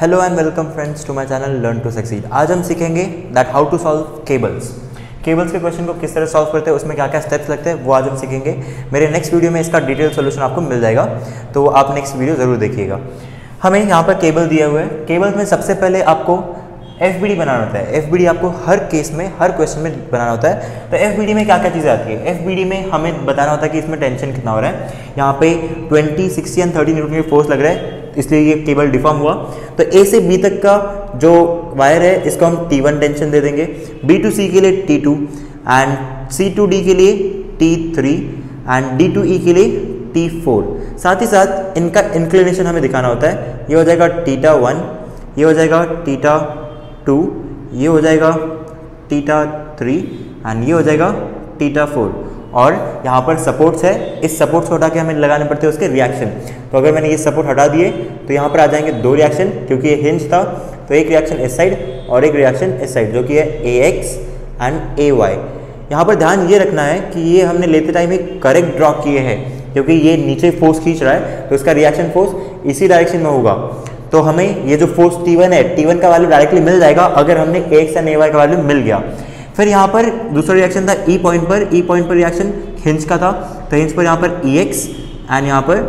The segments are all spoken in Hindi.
Hello and welcome friends to my channel learn to succeed आज हम सीखेंगे that how to solve cables cables के क्वेश्चन को किस तरह सॉल्व करते हैं उसमें क्या क्या स्टेप्स लगते हैं वो आज हम सीखेंगे। मेरे नेक्स्ट वीडियो में इसका डिटेल सोल्यूशन आपको मिल जाएगा तो आप नेक्स्ट वीडियो ज़रूर देखिएगा। हमें यहाँ पर केबल दिया हुआ है। केबल्स में सबसे पहले आपको एफबीडी बनाना होता है। एफबीडी आपको हर केस में हर क्वेश्चन में बनाना होता है। तो एफबीडी में क्या क्या चीज़ें आती है? एफबीडी में हमें बताना होता है कि इसमें टेंशन कितना हो रहा है। यहाँ पे 20, 60 एंड 30 न्यूटन फोर्स लग रहा है। इसलिए ये केबल डिफॉर्म हुआ। तो ए से बी तक का जो वायर है, इसको हम टी वन टेंशन दे देंगे। बी टू सी के लिए T two and C to D के लिए T three and D to E के लिए टी फोर साथ ही साथ इनका इंक्लिनेशन हमें दिखाना होता है। ये हो जाएगा टीटा वन ये हो जाएगा टीटा टू ये हो जाएगा टीटा थ्री एंड ये हो जाएगा टीटा फोर और यहाँ पर सपोर्ट्स है। इस सपोर्ट्स को हटा के हमें लगाने पड़ते हैं उसके रिएक्शन तो अगर मैंने ये सपोर्ट हटा दिए तो यहाँ पर आ जाएँगे दो रिएक्शन क्योंकि ये हिंज था। तो एक रिएक्शन इस साइड और एक रिएक्शन इस साइड जो कि है A X and A Y यहाँ पर ध्यान ये रखना है कि ये हमने लेते टाइम एक करेक्ट ड्रॉ किए हैं, क्योंकि ये नीचे फोर्स खींच रहा है तो इसका रिएक्शन फोर्स इसी डायरेक्शन में होगा। तो हमें ये जो फोर्स T1 है T1 का वैल्यू डायरेक्टली मिल जाएगा अगर हमने एक्स एंड ए वाई का वैल्यू मिल गया। फिर यहाँ पर दूसरा रिएक्शन था ई e पॉइंट पर ई e पॉइंट पर रिएक्शन हिंज का था। तो हिंज पर यहाँ पर ई एक्स एंड यहाँ पर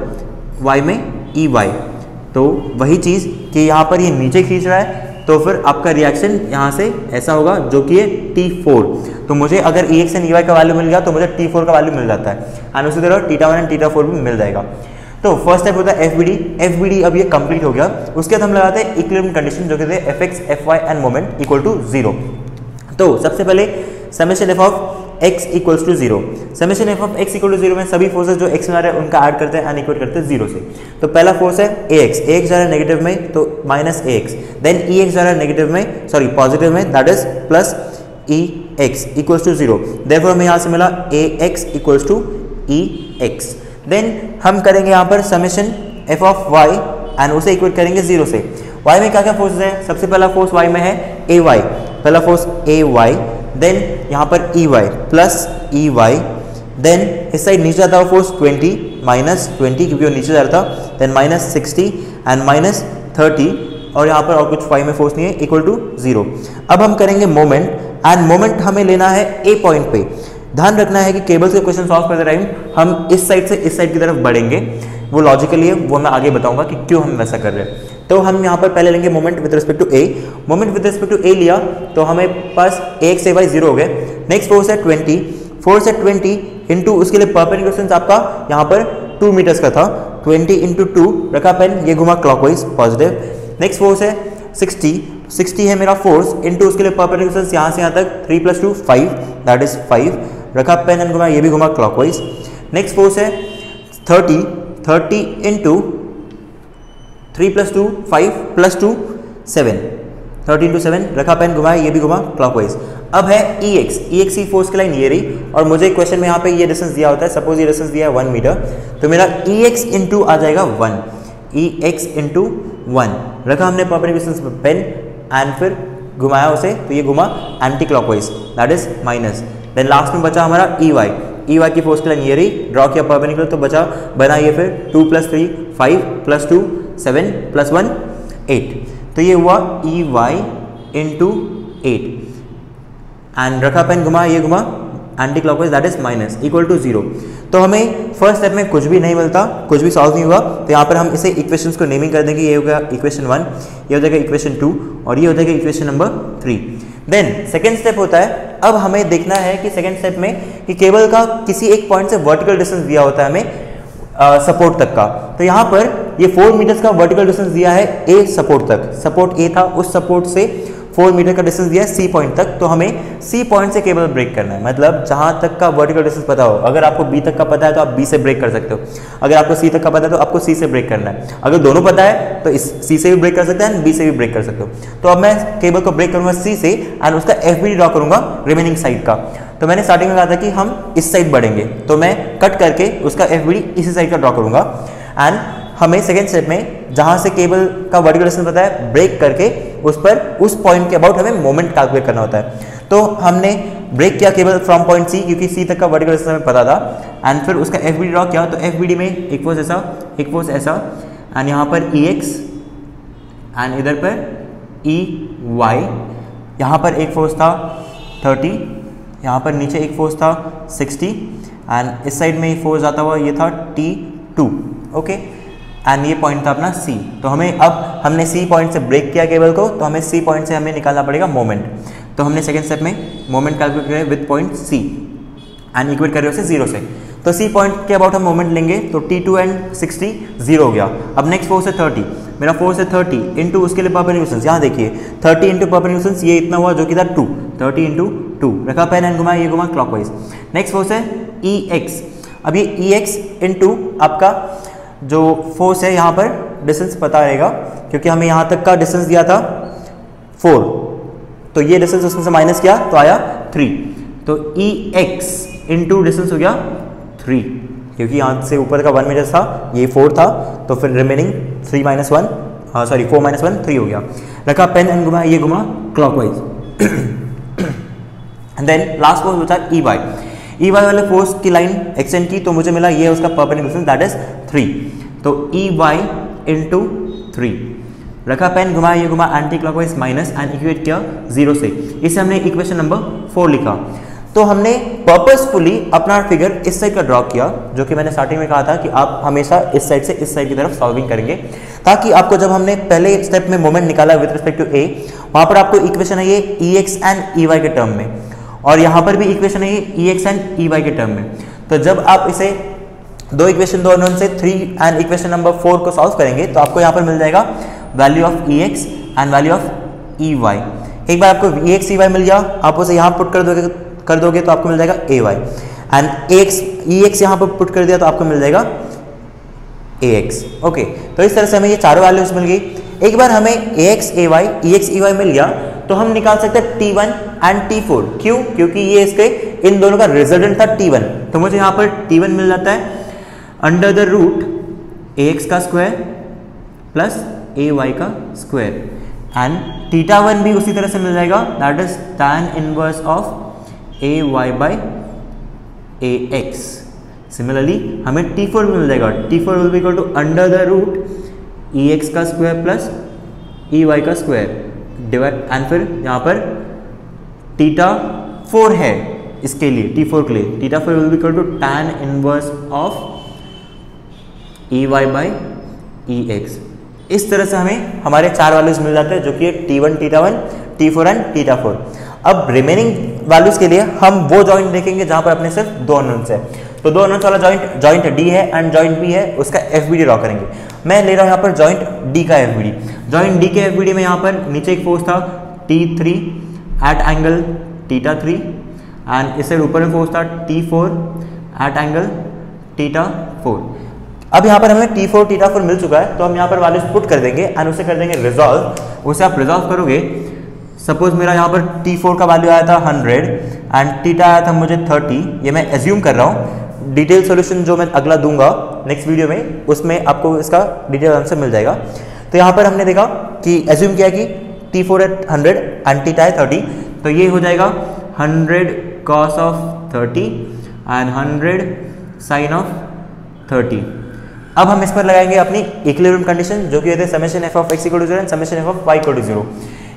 वाई में ई e वाई तो वही चीज़ कि यहाँ पर ये नीचे खींच रहा है तो फिर आपका रिएक्शन यहाँ से ऐसा होगा जो कि है टी फोर तो मुझे अगर E X and E Y का वैल्यू मिल गया तो मुझे टी फोर का वैल्यू मिल जाता है। एंड उसी तरह theta one and theta four भी मिल जाएगा। तो फ़र्स्ट स्टेप होता है F B D F B D अब ये कंप्लीट हो गया। उसके बाद हम लगाते हैं इक्विलिब्रियम कंडीशन जो कहते हैं F X F Y and moment equal to zero तो सबसे पहले summation F of x equals to zero summation F of x equal to zero में सभी फोर्सेस जो x में आ रहे हैं, उनका ऐड करते हैं अनइक्वेट करते हैं ज़ीरो से। तो पहला फोर्स है ए एक्स ए एक्स जा रहा है नेगेटिव में तो minus A X then E X जा रहा है नेगेटिव में सॉरी पॉजिटिव में that is plus E X equals to zero therefore हमें यहाँ से मिला A X equals to E X then हम करेंगे यहाँ पर summation F of Y and उसे इक्वेट करेंगे ज़ीरो से। वाई में क्या क्या फोर्सेज है? सबसे पहला फोर्स वाई में है ए वाई पहला फोर्स ए वाई देन यहाँ पर E Y plus E Y then इस साइड नीचे जाता है फोर्स 20 माइनस ट्वेंटी क्योंकि वो नीचे जा रहा था then minus sixty and minus thirty और यहाँ पर और कुछ फाइव में फोर्स नहीं है इक्वल टू ज़ीरो अब हम करेंगे मोमेंट एंड मोमेंट हमें लेना है ए पॉइंट पे. ध्यान रखना है कि केबल्स के क्वेश्चन सॉल्व करते टाइम हम इस साइड से इस साइड की तरफ़ बढ़ेंगे. वो लॉजिकली है, वो मैं आगे बताऊँगा कि क्यों हम वैसा कर रहे हैं. तो हम यहाँ पर पहले लेंगे moment with respect to A moment with respect to A लिया तो हमें पास एक से वाई ज़ीरो हो गए। नेक्स्ट फोर्स है ट्वेंटी फोर्स है ट्वेंटी इंटू उसके लिए परपेंडिकुलर आपका यहाँ पर टू मीटर्स का था। ट्वेंटी इंटू टू रखा पेन ये घुमा क्लॉकवाइज पॉजिटिव नेक्स्ट फोर्स है सिक्सटी सिक्सटी है मेरा फोर्स इंटू उसके लिए परपेंडिकुलर यहाँ से यहाँ तक three plus two five that is five रखा पेन एंड घुमा, ये भी घुमा क्लॉकवाइज नेक्स्ट फोर्स है thirty thirty into three plus two, five plus two, seven. Thirty into seven, रखा पेन घुमाया ये भी घुमा क्लॉकवाइज अब है ई एक्स ई एक्स की फोर्स की लाइन ये रही, और मुझे क्वेश्चन में यहाँ पे ये डिस्टेंस दिया होता है सपोज़ ये डिस्टेंस दिया है वन मीटर तो मेरा ई एक्स इंटू आ जाएगा one E X into one रखा हमने प्रॉपर डिस्टेंस पेन एंड फिर घुमाया उसे तो ये घुमा anti clockwise that is minus then last में बचा हमारा ई वाई ई वाई की फोर्स की लाइन ये रही ड्रॉ किया परपेंडिकुलर तो बचा, बनाइए फिर two plus three five plus two seven plus one eight तो ये हुआ E Y into eight and रखा पेन घुमा, ये घुमा anti clockwise that is minus equal to zero तो हमें फ़र्स्ट स्टेप में कुछ भी नहीं मिलता, कुछ भी सॉल्व नहीं हुआ तो यहाँ पर हम इसे इक्वेशंस को नेमिंग कर देंगे, ये हो गया इक्वेशन वन ये हो जाएगा इक्वेशन टू और ये हो जाएगा equation number three then second step होता है, अब हमें देखना है कि सेकेंड स्टेप में कि केबल का किसी एक पॉइंट से वर्टिकल डिस्टेंस दिया होता है हमें सपोर्ट तक का. तो यहाँ पर ये फोर मीटर्स का वर्टिकल डिस्टेंस दिया है ए सपोर्ट तक। सपोर्ट ए था, उस सपोर्ट से फोर मीटर का डिस्टेंस दिया है सी पॉइंट तक। तो हमें सी पॉइंट से केबल ब्रेक करना है। मतलब जहाँ तक का वर्टिकल डिस्टेंस पता हो। अगर आपको बी तक का पता है तो आप बी से ब्रेक कर सकते हो। अगर आपको सी तक का पता है तो आपको सी से ब्रेक करना है। अगर दोनों पता है तो इस सी से भी ब्रेक कर सकते हैं बी से भी ब्रेक कर सकते हो। तो अब मैं केबल को ब्रेक करूँगा सी से एंड उसका एफ़ बी ड्रॉ करूँगा रिमेनिंग साइड का। तो मैंने स्टार्टिंग में कहा था कि हम इस साइड बढ़ेंगे। तो मैं कट करके उसका एफ़ इसी साइड का ड्रॉ करूँगा। एंड हमें सेकेंड स्टेप में, जहाँ से केबल का वर्टिकल डिस्टेंस पता है ब्रेक करके उस पर, उस पॉइंट के अबाउट हमें मोमेंट कैलकुलेट करना होता है। तो हमने ब्रेक किया केबल फ्रॉम पॉइंट सी क्योंकि सी तक का वर्टिकल डिस्टेंस हमें पता था। एंड फिर उसका एफ़ बी ड्रॉ किया तो एफबीडी में एक फोर्स ऐसा, एक फोर्स ऐसा। एंड यहाँ पर ई एक्स एंड इधर पर ई वाई यहाँ पर एक फोर्स था 30 यहाँ पर नीचे एक फोर्स था 60 एंड इस साइड में फोर्स आता हुआ ये था T2 ओके एंड ये पॉइंट था अपना सी तो हमें अब हमने सी पॉइंट से ब्रेक किया केबल को तो हमें सी पॉइंट से हमें निकालना पड़ेगा मोमेंट तो हमने सेकेंड स्टेप में मोमेंट कैलकुलेट किया with point C and equate कर रहे हो ज़ीरो से. तो सी पॉइंट के अबाउट हम मोमेंट लेंगे तो T two and sixty zero हो गया. अब नेक्स्ट फोर्स है थर्टी मेरा फोर्स है थर्टी इंटू उसके लिए पर्पन न्यूसेंस यहाँ देखिए थर्टी इंटू पर्पन न्यूसेंस ये इतना हुआ जो कि था टू थर्टी इंटू टू रखा पेन एंड घुमा, ये घुमा क्लॉकवाइज नेक्स्ट फोर्स है ई एक्स अब ये ई एक्स इंटू आपका जो फोर्स है यहाँ पर डिस्टेंस पता रहेगा, क्योंकि हमें यहाँ तक का डिस्टेंस दिया था फोर तो ये डिस्टेंस उसमें से माइनस किया तो आया थ्री तो ई एक्स इंटू डिस्टेंस हो गया थ्री क्योंकि यहाँ से ऊपर का वन मीटर था, ये फोर था तो फिर रिमेनिंग थ्री माइनस वन हाँ sorry four minus one three हो गया। रखा पेन एंड घुमा, ये घुमा क्लॉकवाइज देन लास्ट फोर्स बचा ई वाई ई वाई वाले फोर्स की लाइन एक्सटेंड की तो मुझे मिला ये उसका परपेंडिकुलर दैट इज़ थ्री तो ई वाई इंटू थ्री रखा पेन घुमा, ये घुमा anti clockwise minus and equate किया ज़ीरो से. इसे हमने इक्वेशन नंबर फोर लिखा. तो हमने पर्पसफुली अपना फिगर इस साइड का ड्रॉ किया, जो कि मैंने स्टार्टिंग में कहा था कि आप हमेशा इस साइड से इस साइड की तरफ़ सॉल्विंग करेंगे, ताकि आपको जब हमने पहले स्टेप में मोमेंट निकाला विद रिस्पेक्ट टू ए वहाँ पर आपको इक्वेशन है ये E X and E Y के टर्म में. और यहाँ पर भी इक्वेशन है E X and E Y के टर्म में। तो जब आप इसे दो इक्वेशन दो से three and equation number four को सॉल्व करेंगे तो आपको यहाँ पर मिल जाएगा value of E X and value of E Y एक बार आपको ई एक्स ई वाई मिल गया, आप उसे यहाँ पुट कर दोगे कर दोगे तो आपको मिल जाएगा A Y and X E X यहाँ पर पुट कर दिया तो आपको मिल जाएगा ए एक्स ओके तो इस तरह से हमें ये चारों वैल्यूज़ मिल गई। एक बार हमें A X A Y E X E Y मिल गया तो हम निकाल सकते हैं T one and T four क्यों? क्योंकि ये इसके, इन दोनों का रिजल्टेंट था टी वन तो मुझे यहाँ पर टी वन मिल जाता है. Under the root A X का स्क्वायर प्लस ए वाई का स्क्वायर एंड टीटा वन भी उसी तरह से मिल जाएगा. That is tan inverse of A Y by A X similarly हमें टी फोर मिल जाएगा. T four will be equal to under the root E X का स्क्वायर प्लस ई वाई का स्क्वायर डिवाइड एंड फिर यहाँ पर टीटा फोर है इसके लिए टी फोर के लिए। Theta four will be equal to tan inverse of E Y by E X इस तरह से हमें हमारे चार वैल्यूज़ मिल जाते हैं, जो कि T one theta one T four and theta four अब रिमेनिंग वैल्यूज़ के लिए हम वो जॉइंट देखेंगे जहाँ पर अपने सिर्फ़ दो अनोन्स है। तो दो अनोन्स वाला जॉइंट जॉइंट डी है एंड जॉइंट बी है, उसका एफ़ बी डी ड्रॉ करेंगे। मैं ले रहा हूँ यहाँ पर जॉइंट डी का F B D joint D के एफ़ बी डी में यहाँ पर नीचे एक फोर्स था T three at angle theta three and इससे ऊपर में फोर्स था T four at angle theta four अब यहाँ पर हमें टी फोर टीटा फोर मिल चुका है तो हम यहाँ पर वैल्यूज़ पुट कर देंगे एंड उसे कर देंगे रिजॉल्व उसे आप रिजॉल्व करोगे। सपोज़ मेरा यहाँ पर टी फोर का वैल्यू आया था हंड्रेड एंड टीटा आया था मुझे थर्टी ये मैं एज्यूम कर रहा हूँ। डिटेल सोल्यूशन जो मैं अगला दूँगा नेक्स्ट वीडियो में, उसमें आपको इसका डिटेल आंसर मिल जाएगा। तो यहाँ पर हमने देखा कि एज्यूम किया कि T four at hundred and theta है थर्टी तो ये हो जाएगा hundred cos of thirty and hundred sine of thirty अब हम इस पर लगाएँगे अपनी इक्विलिब्रियम कंडीशन जो कि होते हैं summation F of x equal to zero and summation F of y equal to zero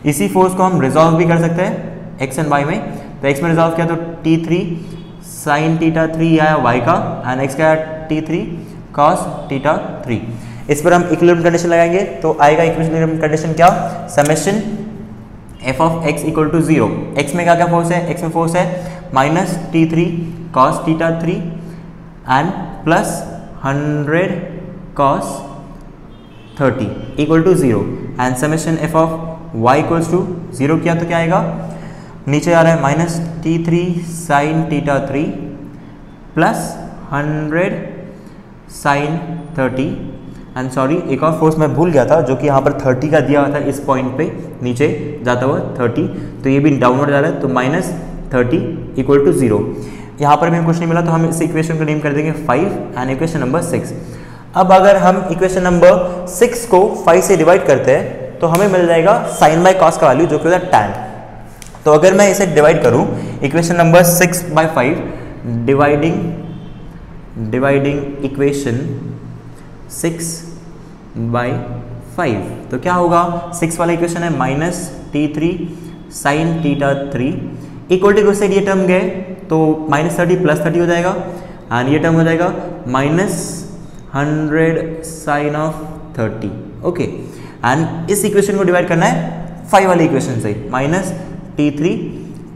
इसी फोर्स को हम रिजॉल्व भी कर सकते हैं एक्स एंड वाई में। तो एक्स में रिजॉल्व किया तो T three sine theta three आया वाई का एंड एक्स का T three cos theta three इस पर हम इक्विलिब्रियम कंडीशन लगाएँगे तो आएगा इक्विलिब्रियम कंडीशन क्या? Summation F of x equal to zero x में क्या क्या फोर्स है? एक्स में फोर्स है minus T three cos theta three and plus hundred cos thirty equal to zero and summation F of y equals to zero किया तो क्या आएगा? नीचे आ रहा है minus T three sine theta three plus hundred sine thirty and sorry एक और फोर्स मैं भूल गया था, जो कि यहाँ पर थर्टी का दिया हुआ था इस पॉइंट पे, नीचे जाता हुआ थर्टी तो ये भी डाउनवर्ड जा रहा है तो minus thirty equal to zero यहाँ पर भी कुछ नहीं मिला तो हम इस इक्वेशन को नेम कर देंगे five and equation number six अब अगर हम इक्वेशन नंबर सिक्स को फाइव से डिवाइड करते हैं तो हमें मिल जाएगा साइन बाय कॉस का वैल्यू जो कि होता है टैन तो अगर मैं इसे डिवाइड करूँ equation number six by five dividing dividing equation six by five तो क्या होगा? सिक्स वाला इक्वेशन है minus T three sine theta three equal to side ये टर्म गए? तो माइनस थर्टी प्लस थर्टी हो जाएगा एंड ये टर्म हो जाएगा minus hundred sine of thirty okay and इस इक्वेशन को डिवाइड करना है फाइव वाली इक्वेशन से minus T three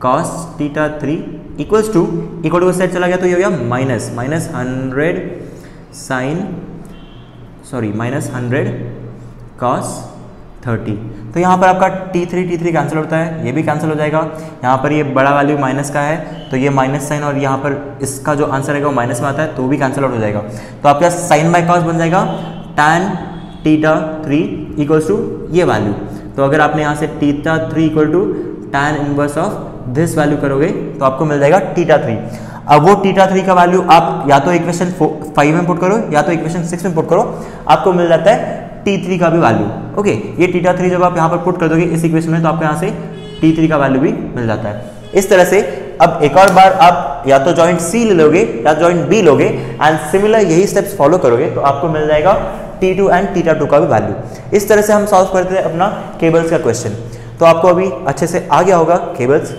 cos theta three equals to equal to side चला गया तो ये हो गया minus minus hundred sine sorry minus hundred cos thirty तो यहाँ पर आपका T three T three cancel होता है, ये भी कैंसिल हो जाएगा। यहाँ पर ये बड़ा वैल्यू माइनस का है तो ये माइनस साइन और यहाँ पर इसका जो आंसर है वो माइनस में आता है तो भी कैंसिल आउट हो जाएगा। तो आपका साइन बाय कॉस बन जाएगा tan theta three equals to ये वैल्यू तो अगर आपने यहाँ से theta three equal to tan inverse of this value करोगे तो आपको मिल जाएगा टीटा थ्री अब वो टीटा थ्री का वैल्यू आप या तो इक्वेशन फाइव में पुट करो, या तो इक्वेशन सिक्स में पुट करो, आपको मिल जाता है टी थ्री का भी वैल्यू ओके ये टीटा थ्री जब आप यहाँ पर पुट कर दोगे इस इक्वेशन में तो आपको यहाँ से टी थ्री का वैल्यू भी मिल जाता है. इस तरह से अब एक और बार आप या तो जॉइंट सी ले लोगे, या जॉइंट बी लोगे एंड सिमिलर यही स्टेप्स फॉलो करोगे तो आपको मिल जाएगा T two and theta two का भी वैल्यू इस तरह से हम सॉल्व करते हैं अपना केबल्स का क्वेश्चन तो आपको अभी अच्छे से आ गया होगा केबल्स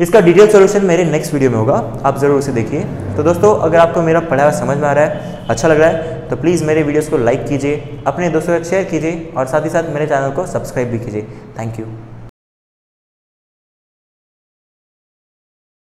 इसका डिटेल सोल्यूशन मेरे नेक्स्ट वीडियो में होगा, आप ज़रूर उसे देखिए। तो दोस्तों, अगर आपको मेरा पढ़ाया समझ में आ रहा है अच्छा लग रहा है तो प्लीज़ मेरे वीडियोस को लाइक कीजिए, अपने दोस्तों के साथ शेयर कीजिए, और साथ ही साथ मेरे चैनल को सब्सक्राइब भी कीजिए। Thank you